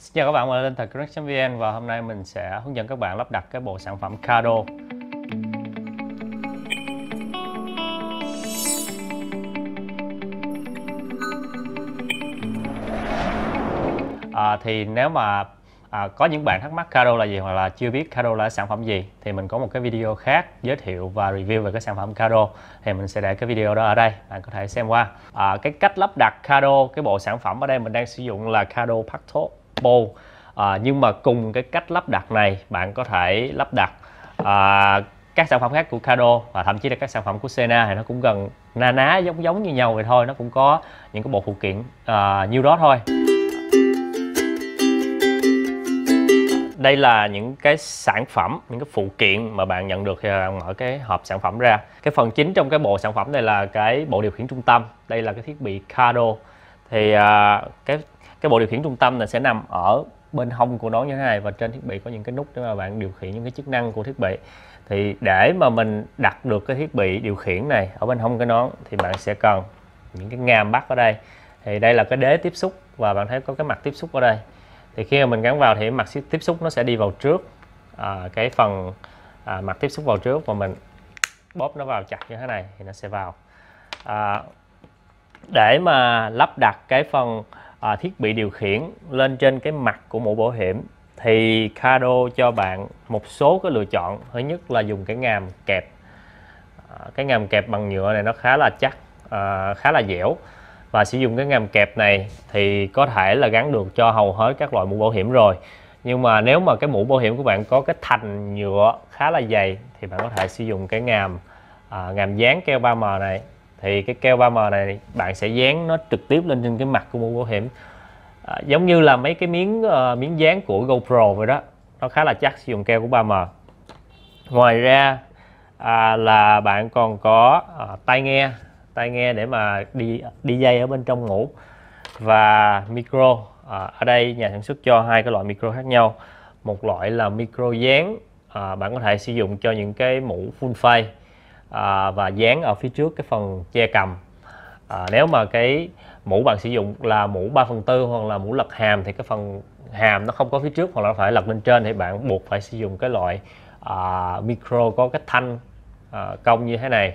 Xin chào các bạn, mình là Linh Thật vn và hôm nay mình sẽ hướng dẫn các bạn lắp đặt cái bộ sản phẩm Kado. À, thì nếu mà à, có những bạn thắc mắc Kado là gì hoặc là chưa biết Kado là sản phẩm gì thì mình có một cái video khác giới thiệu và review về cái sản phẩm Kado. Thì mình sẽ để cái video đó ở đây bạn có thể xem qua. À, cái cách lắp đặt Kado cái bộ sản phẩm ở đây mình đang sử dụng là Kado Pacto Pro à, nhưng mà cùng cái cách lắp đặt này bạn có thể lắp đặt à, các sản phẩm khác của Kado và thậm chí là các sản phẩm của Sena thì nó cũng gần na ná giống giống như nhau vậy thôi nó cũng có những cái bộ phụ kiện à, nhiêu đó thôi. Đây là những cái sản phẩm những cái phụ kiện mà bạn nhận được khi bạn mở cái hộp sản phẩm ra. Cái phần chính trong cái bộ sản phẩm này là cái bộ điều khiển trung tâm. Đây là cái thiết bị Kado thì à, cái cái bộ điều khiển trung tâm là sẽ nằm ở bên hông của nó như thế này và trên thiết bị có những cái nút để mà bạn điều khiển những cái chức năng của thiết bị. Thì để mà mình đặt được cái thiết bị điều khiển này ở bên hông cái nón thì bạn sẽ cần những cái ngàm bắt ở đây. Thì đây là cái đế tiếp xúc và bạn thấy có cái mặt tiếp xúc ở đây. Thì khi mà mình gắn vào thì mặt tiếp xúc nó sẽ đi vào trước à, cái phần à, mặt tiếp xúc vào trước và mình bóp nó vào chặt như thế này thì nó sẽ vào. À, để mà lắp đặt cái phần à, thiết bị điều khiển lên trên cái mặt của mũ bảo hiểm thì Kado cho bạn một số cái lựa chọn. Thứ nhất là dùng cái ngàm kẹp. À, cái ngàm kẹp bằng nhựa này nó khá là chắc à, khá là dẻo. Và sử dụng cái ngàm kẹp này thì có thể là gắn được cho hầu hết các loại mũ bảo hiểm rồi. Nhưng mà nếu mà cái mũ bảo hiểm của bạn có cái thành nhựa khá là dày thì bạn có thể sử dụng cái ngàm à, ngàm dán keo 3M này thì cái keo 3M này bạn sẽ dán nó trực tiếp lên trên cái mặt của mũ bảo hiểm. À, giống như là mấy cái miếng uh, miếng dán của GoPro vậy đó nó khá là chắc sử dụng keo của 3M ngoài ra à, là bạn còn có à, tai nghe tai nghe để mà đi đi dây ở bên trong mũ và micro. À, ở đây nhà sản xuất cho hai cái loại micro khác nhau. Một loại là micro dán à, bạn có thể sử dụng cho những cái mũ full face à, và dán ở phía trước cái phần che cầm. À, nếu mà cái mũ bạn sử dụng là mũ 3 phần tư hoặc là mũ lật hàm thì cái phần hàm nó không có phía trước hoặc là phải lật lên trên thì bạn buộc phải sử dụng cái loại à, micro có cái thanh à, cong như thế này.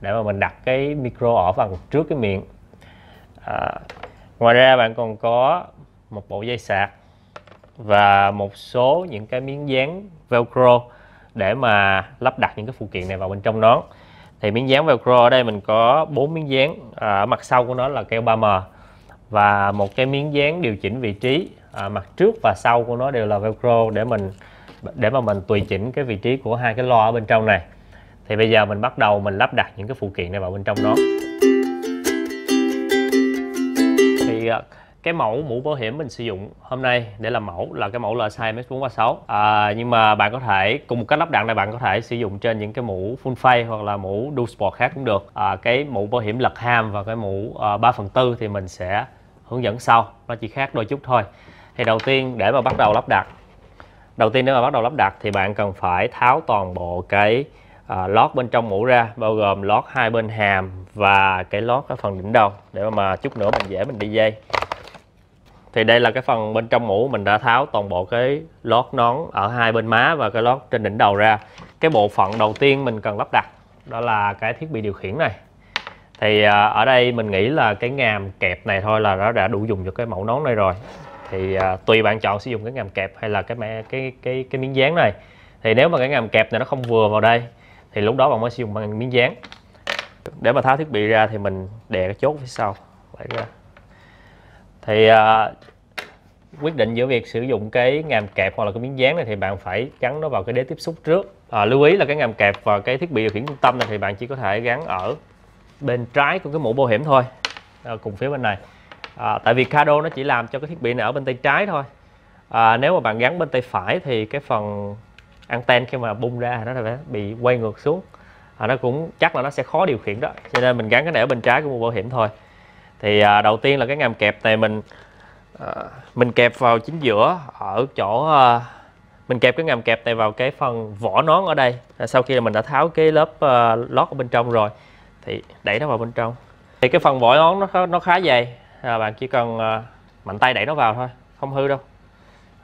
Để mà mình đặt cái micro ở phần trước cái miệng. À, ngoài ra bạn còn có một bộ dây sạc và một số những cái miếng dán velcro để mà lắp đặt những cái phụ kiện này vào bên trong nón. Thì miếng dán velcro ở đây mình có bốn miếng dán à, ở mặt sau của nó là keo 3M và một cái miếng dán điều chỉnh vị trí à, mặt trước và sau của nó đều là velcro để mình để mà mình tùy chỉnh cái vị trí của hai cái lo ở bên trong này. Thì bây giờ mình bắt đầu mình lắp đặt những cái phụ kiện này vào bên trong nó thì à, cái mẫu mũ bảo hiểm mình sử dụng hôm nay để làm mẫu là cái mẫu là size MS436 à, nhưng mà bạn có thể cùng một cách lắp đặt này bạn có thể sử dụng trên những cái mũ full face hoặc là mũ dual sport khác cũng được. À, cái mũ bảo hiểm lật ham và cái mũ à, uh, 3 phần tư thì mình sẽ hướng dẫn sau nó chỉ khác đôi chút thôi. Thì đầu tiên để mà bắt đầu lắp đặt đầu tiên để mà bắt đầu lắp đặt thì bạn cần phải tháo toàn bộ cái à, lót bên trong mũ ra bao gồm lót hai bên hàm và cái lót ở phần đỉnh đầu để mà chút nữa mình dễ mình đi dây thì đây là cái phần bên trong mũ mình đã tháo toàn bộ cái lót nón ở hai bên má và cái lót trên đỉnh đầu ra. Cái bộ phận đầu tiên mình cần lắp đặt đó là cái thiết bị điều khiển này. Thì à, ở đây mình nghĩ là cái ngàm kẹp này thôi là nó đã đủ dùng cho cái mẫu nón này rồi. Thì à, tùy bạn chọn sử dụng cái ngàm kẹp hay là cái cái cái cái, cái miếng dán này. Thì nếu mà cái ngàm kẹp này nó không vừa vào đây thì lúc đó bạn mới sử dụng bằng miếng dán. Để mà tháo thiết bị ra thì mình đè cái chốt phía sau. Lại ra thì uh, quyết định giữa việc sử dụng cái ngàm kẹp hoặc là cái miếng dán này thì bạn phải gắn nó vào cái đế tiếp xúc trước. À, lưu ý là cái ngàm kẹp và cái thiết bị điều khiển trung tâm này thì bạn chỉ có thể gắn ở bên trái của cái mũ bảo hiểm thôi à, cùng phía bên này. À, tại vì Cado nó chỉ làm cho cái thiết bị này ở bên tay trái thôi. À, nếu mà bạn gắn bên tay phải thì cái phần anten khi mà bung ra nó sẽ bị quay ngược xuống. À, nó cũng chắc là nó sẽ khó điều khiển đó. Cho nên mình gắn cái này ở bên trái của mũ bảo hiểm thôi thì à, đầu tiên là cái ngàm kẹp này mình à, mình kẹp vào chính giữa ở chỗ à, mình kẹp cái ngàm kẹp này vào cái phần vỏ nón ở đây. À, sau khi là mình đã tháo cái lớp à, lót ở bên trong rồi thì đẩy nó vào bên trong. Thì cái phần vỏ nón nó nó khá dày à, bạn chỉ cần à, mạnh tay đẩy nó vào thôi không hư đâu.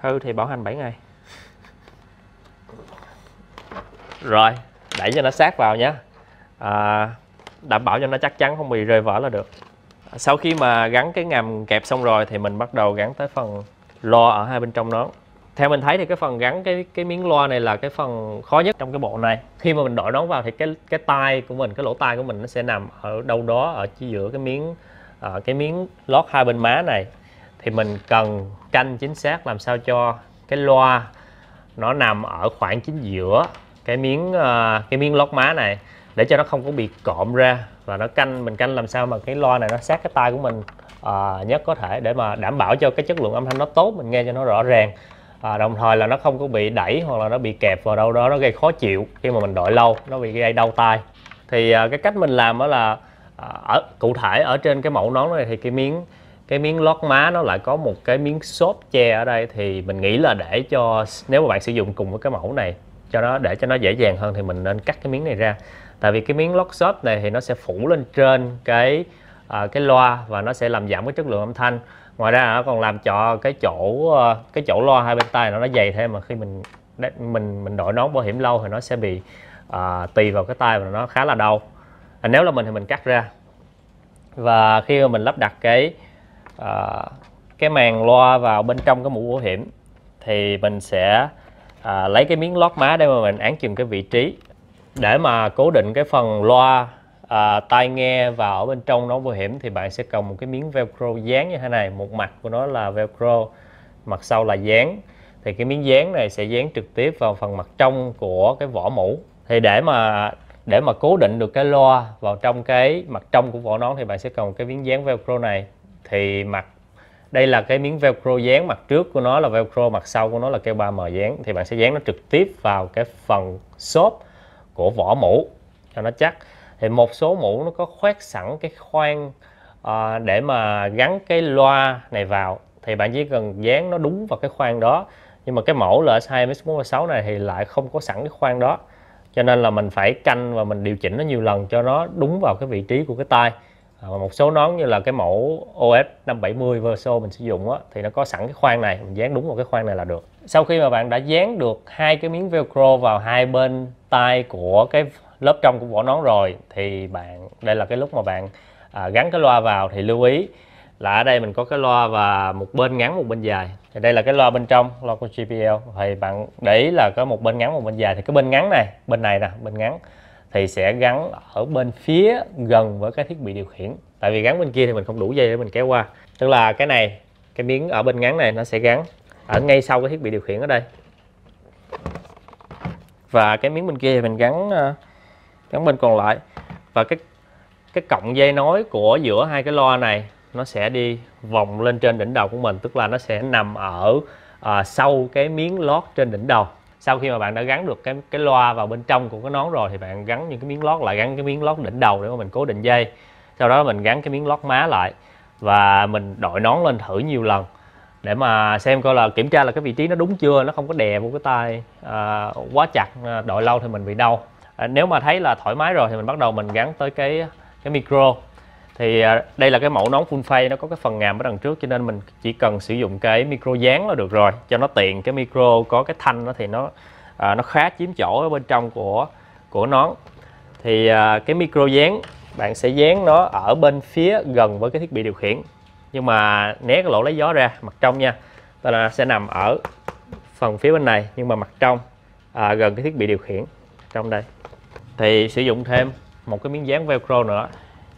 Hư thì bảo hành 7 ngày. Rồi đẩy cho nó sát vào nhé à, đảm bảo cho nó chắc chắn không bị rơi vỡ là được sau khi mà gắn cái ngàm kẹp xong rồi thì mình bắt đầu gắn tới phần loa ở hai bên trong nó theo mình thấy thì cái phần gắn cái cái miếng loa này là cái phần khó nhất trong cái bộ này. Khi mà mình đội nón vào thì cái cái tai của mình cái lỗ tai của mình nó sẽ nằm ở đâu đó ở giữa cái miếng uh, cái miếng lót hai bên má này. Thì mình cần canh chính xác làm sao cho cái loa nó nằm ở khoảng chính giữa cái miếng uh, cái miếng lót má này để cho nó không có bị cộm ra và nó canh mình canh làm sao mà cái loa này nó sát cái tai của mình uh, nhất có thể để mà đảm bảo cho cái chất lượng âm thanh nó tốt mình nghe cho nó rõ ràng. À, đồng thời là nó không có bị đẩy hoặc là nó bị kẹp vào đâu đó nó gây khó chịu khi mà mình đội lâu nó bị gây đau tai. Thì à, cái cách mình làm đó là à, ở cụ thể ở trên cái mẫu nón này thì cái miếng cái miếng lót má nó lại có một cái miếng xốp che ở đây thì mình nghĩ là để cho nếu mà bạn sử dụng cùng với cái mẫu này cho nó để cho nó dễ dàng hơn thì mình nên cắt cái miếng này ra tại vì cái miếng lót xốp này thì nó sẽ phủ lên trên cái à, cái loa và nó sẽ làm giảm cái chất lượng âm thanh. Ngoài ra nó còn làm cho cái chỗ ờ, cái chỗ loa hai bên tay nó nó dày thêm mà khi mình mình mình đội nón bảo hiểm lâu thì nó sẽ bị à, tùy vào cái tay và nó khá là đau. À, nếu là mình thì mình cắt ra. Và khi mà mình lắp đặt cái à, cái màn loa vào bên trong cái mũ bảo hiểm thì mình sẽ à, lấy cái miếng lót má để mà mình án chừng cái vị trí để mà cố định cái phần loa à, tai nghe vào ở bên trong nón bảo hiểm thì bạn sẽ cần một cái miếng velcro dán như thế này. Một mặt của nó là velcro mặt sau là dán. Thì cái miếng dán này sẽ dán trực tiếp vào phần mặt trong của cái vỏ mũ. Thì để mà để mà cố định được cái loa vào trong cái mặt trong của vỏ nón thì bạn sẽ cần một cái miếng dán velcro này. Thì mặt đây là cái miếng velcro dán mặt trước của nó là velcro mặt sau của nó là keo 3M dán. Thì bạn sẽ dán nó trực tiếp vào cái phần xốp của vỏ mũ cho nó chắc. Thì một số mũ nó có khoét sẵn cái khoan à, để mà gắn cái loa này vào. Thì bạn chỉ cần dán nó đúng vào cái khoan đó. Nhưng mà cái mẫu LS2 MX436 này thì lại không có sẵn cái khoan đó. Cho nên là mình phải canh và mình điều chỉnh nó nhiều lần cho nó đúng vào cái vị trí của cái tai à, một số nón như là cái mẫu OF 570 Verso mình sử dụng á, thì nó có sẵn cái khoan này. Mình dán đúng vào cái khoan này là được sau khi mà bạn đã dán được hai cái miếng velcro vào hai bên tai của cái lớp trong của vỏ nón rồi thì bạn đây là cái lúc mà bạn à, gắn cái loa vào thì lưu ý là ở đây mình có cái loa và một bên ngắn một bên dài. Thì đây là cái loa bên trong loa của JBL thì bạn để ý là có một bên ngắn một bên dài. Thì cái bên ngắn này bên này nè bên ngắn thì sẽ gắn ở bên phía gần với cái thiết bị điều khiển. Tại vì gắn bên kia thì mình không đủ dây để mình kéo qua. Tức là cái này cái miếng ở bên ngắn này nó sẽ gắn ở ngay sau cái thiết bị điều khiển ở đây. Và cái miếng bên kia thì mình gắn ờ, gắn bên còn lại. Và cái cái cọng dây nối của giữa hai cái loa này nó sẽ đi vòng lên trên đỉnh đầu của mình tức là nó sẽ nằm ở à, sau cái miếng lót trên đỉnh đầu. Sau khi mà bạn đã gắn được cái cái loa vào bên trong của cái nón rồi thì bạn gắn những cái miếng lót lại gắn cái miếng lót đỉnh đầu để mà mình cố định dây. Sau đó mình gắn cái miếng lót má lại. Và mình đội nón lên thử nhiều lần để mà xem coi là kiểm tra là cái vị trí nó đúng chưa nó không có đè vô cái tay à, quá chặt à, đội lâu thì mình bị đau. À, nếu mà thấy là thoải mái rồi thì mình bắt đầu mình gắn tới cái cái micro. Thì à, đây là cái mẫu nón full face nó có cái phần ngàm ở đằng trước cho nên mình chỉ cần sử dụng cái micro dán là được rồi. Cho nó tiện cái micro có cái thanh nó thì nó à, nó khá chiếm chỗ ở bên trong của của nón. Thì à, cái micro dán bạn sẽ dán nó ở bên phía gần với cái thiết bị điều khiển nhưng mà né cái lỗ lấy gió ra mặt trong nha. Tức là sẽ nằm ở phần phía bên này nhưng mà mặt trong à, gần cái thiết bị điều khiển trong đây. Thì sử dụng thêm một cái miếng dán velcro nữa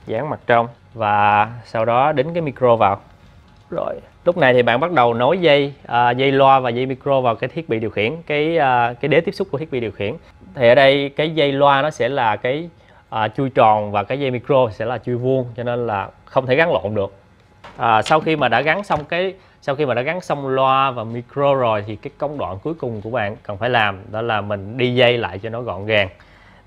dán mặt trong và sau đó đính cái micro vào. Rồi lúc này thì bạn bắt đầu nối dây à, dây loa và dây micro vào cái thiết bị điều khiển cái à, cái đế tiếp xúc của thiết bị điều khiển. Thì ở đây cái dây loa nó sẽ là cái à, chui tròn và cái dây micro sẽ là chui vuông cho nên là không thể gắn lộn được à, sau khi mà đã gắn xong cái sau khi mà đã gắn xong loa và micro rồi thì cái công đoạn cuối cùng của bạn cần phải làm đó là mình đi dây lại cho nó gọn gàng.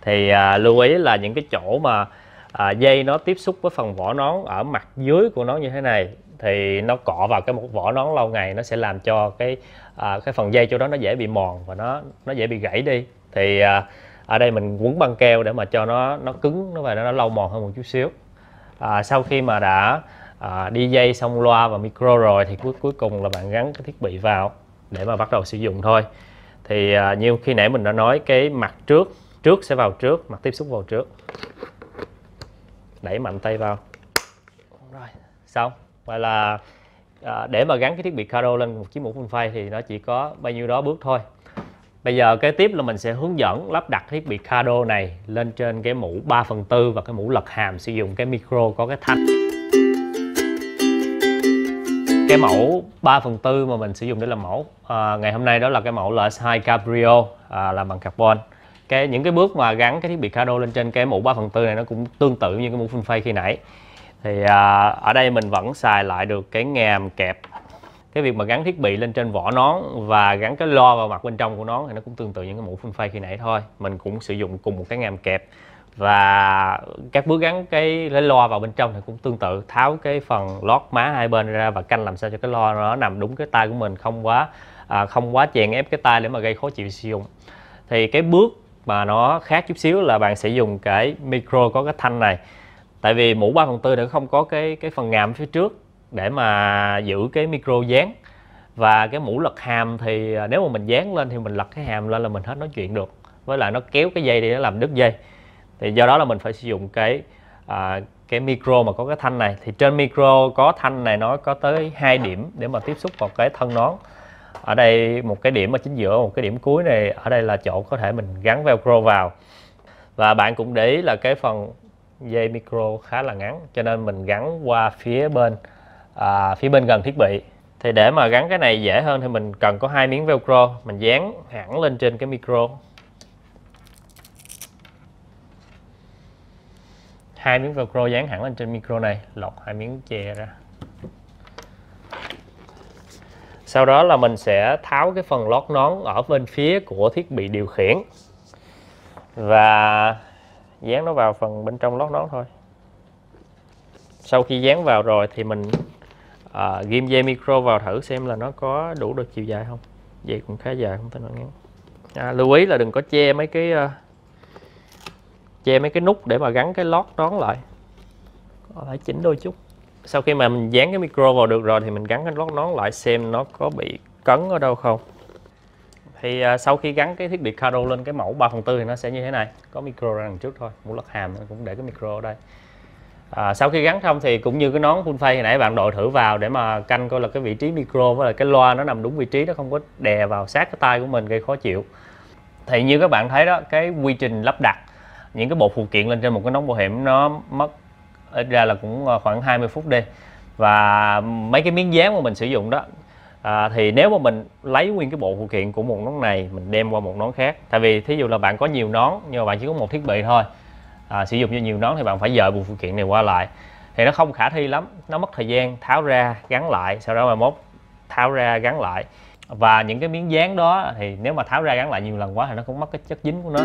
Thì à, lưu ý là những cái chỗ mà à, dây nó tiếp xúc với phần vỏ nón ở mặt dưới của nó như thế này thì nó cọ vào cái một vỏ nón lâu ngày nó sẽ làm cho cái à, cái phần dây chỗ đó nó dễ bị mòn và nó nó dễ bị gãy đi. Thì à, ở đây mình quấn băng keo để mà cho nó nó cứng nó và nó lâu mòn hơn một chút xíu. À, sau khi mà đã à, đi dây xong loa và micro rồi thì cuối cuối cùng là bạn gắn cái thiết bị vào để mà bắt đầu sử dụng thôi. Thì à, như khi nãy mình đã nói cái mặt trước trước sẽ vào trước mặt tiếp xúc vào trước. Đẩy mạnh tay vào. Rồi xong. Vậy là à, để mà gắn cái thiết bị Caro lên một chiếc mũ phun phay thì nó chỉ có bao nhiêu đó bước thôi. Bây giờ kế tiếp là mình sẽ hướng dẫn lắp đặt thiết bị Caro này lên trên cái mũ 3 phần 4 và cái mũ lật hàm sử dụng cái micro có cái thanh cái mẫu 3 phần tư mà mình sử dụng để làm mẫu. À, ngày hôm nay đó là cái mẫu LS2 Cabrio à, làm bằng carbon. Cái những cái bước mà gắn cái thiết bị Cardo lên trên cái mũ 3 phần tư này nó cũng tương tự như cái mũ full face khi nãy. Thì à, ở đây mình vẫn xài lại được cái ngàm kẹp. Cái việc mà gắn thiết bị lên trên vỏ nón và gắn cái lo vào mặt bên trong của nón thì nó cũng tương tự những cái mũ full face khi nãy thôi. Mình cũng sử dụng cùng một cái ngàm kẹp và các bước gắn cái lấy loa vào bên trong thì cũng tương tự tháo cái phần lót má hai bên ra và canh làm sao cho cái loa nó nằm đúng cái tay của mình không quá à, không quá chèn ép cái tay để mà gây khó chịu sử dụng. Thì cái bước mà nó khác chút xíu là bạn sẽ dùng cái micro có cái thanh này. Tại vì mũ 3 phần tư nó không có cái cái phần ngàm phía trước để mà giữ cái micro dán. Và cái mũ lật hàm thì à, nếu mà mình dán lên thì mình lật cái hàm lên là mình hết nói chuyện được. Với lại nó kéo cái dây đi nó làm đứt dây thì do đó là mình phải sử dụng cái à, cái micro mà có cái thanh này. Thì trên micro có thanh này nó có tới hai điểm để mà tiếp xúc vào cái thân nón. Ở đây một cái điểm ở chính giữa một cái điểm cuối này ở đây là chỗ có thể mình gắn velcro vào. Và bạn cũng để ý là cái phần dây micro khá là ngắn cho nên mình gắn qua phía bên à, phía bên gần thiết bị. Thì để mà gắn cái này dễ hơn thì mình cần có hai miếng velcro mình dán hẳn lên trên cái micro. Hai miếng velcro dán hẳn lên trên micro này lọc hai miếng chè ra. Sau đó là mình sẽ tháo cái phần lót nón ở bên phía của thiết bị điều khiển và dán nó vào phần bên trong lót nón thôi. Sau khi dán vào rồi thì mình à, ghim dây micro vào thử xem là nó có đủ được chiều dài không. Dây cũng khá dài không phải là ngắn. À, lưu ý là đừng có che mấy cái uh, che mấy cái nút để mà gắn cái lót nón lại. Phải chỉnh đôi chút. Sau khi mà mình dán cái micro vào được rồi thì mình gắn cái lót nón lại xem nó có bị cấn ở đâu không. Thì à, sau khi gắn cái thiết bị Caro lên cái mẫu 3 phần 4 thì nó sẽ như thế này. Có micro ra đằng trước thôi mũ lật hàm cũng để cái micro ở đây. À, sau khi gắn xong thì cũng như cái nón full face hồi nãy bạn đội thử vào để mà canh coi là cái vị trí micro với là cái loa nó nằm đúng vị trí nó không có đè vào sát cái tay của mình gây khó chịu. Thì như các bạn thấy đó cái quy trình lắp đặt những cái bộ phụ kiện lên trên một cái nón bảo hiểm nó mất ít ra là cũng ờ, khoảng 20 phút đi. Và mấy cái miếng dán mà mình sử dụng đó à, thì nếu mà mình lấy nguyên cái bộ phụ kiện của một nón này mình đem qua một nón khác. Tại vì thí dụ là bạn có nhiều nón nhưng mà bạn chỉ có một thiết bị thôi à, sử dụng cho nhiều nón thì bạn phải dời bộ phụ kiện này qua lại. Thì nó không khả thi lắm nó mất thời gian tháo ra gắn lại sau đó mà mốt tháo ra gắn lại. Và những cái miếng dán đó thì nếu mà tháo ra gắn lại nhiều lần quá thì nó cũng mất cái chất dính của nó.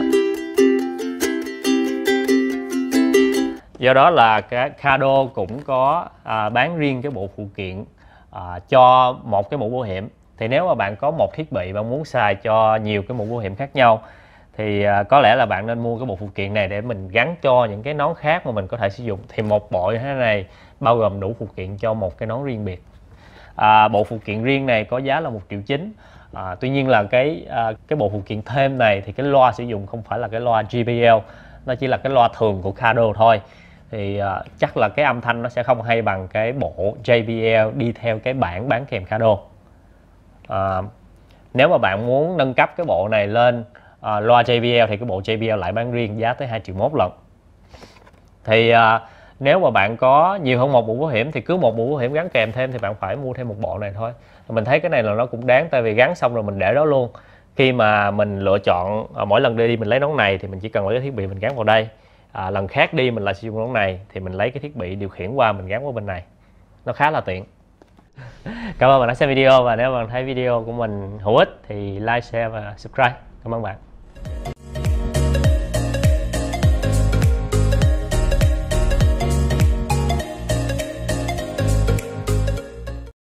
Do đó là cái Kado cũng có à, bán riêng cái bộ phụ kiện à, cho một cái mũ bảo hiểm. Thì nếu mà bạn có một thiết bị bạn muốn xài cho nhiều cái mũ bảo hiểm khác nhau thì à, có lẽ là bạn nên mua cái bộ phụ kiện này để mình gắn cho những cái nón khác mà mình có thể sử dụng. Thì một bộ như thế này bao gồm đủ phụ kiện cho một cái nón riêng biệt. À, bộ phụ kiện riêng này có giá là một triệu chín. À, tuy nhiên là cái à, cái bộ phụ kiện thêm này thì cái loa sử dụng không phải là cái loa JBL nó chỉ là cái loa thường của Kado thôi thì uh, chắc là cái âm thanh nó sẽ không hay bằng cái bộ JBL đi theo cái bản bán kèm Kado. Uh, nếu mà bạn muốn nâng cấp cái bộ này lên uh, loa JBL thì cái bộ JBL lại bán riêng giá tới 2 triệu mốt lần thì uh, nếu mà bạn có nhiều hơn một mũ bảo hiểm thì cứ một mũ bảo hiểm gắn kèm thêm thì bạn phải mua thêm một bộ này thôi. Mình thấy cái này là nó cũng đáng tại vì gắn xong rồi mình để đó luôn. Khi mà mình lựa chọn mỗi lần đi mình lấy nón này thì mình chỉ cần lấy cái thiết bị mình gắn vào đây à, lần khác đi mình lại sử dụng món này thì mình lấy cái thiết bị điều khiển qua mình gắn qua bên này. Nó khá là tiện. Cảm ơn bạn đã xem video và nếu bạn thấy video của mình hữu ích thì like share và subscribe. Cảm ơn bạn.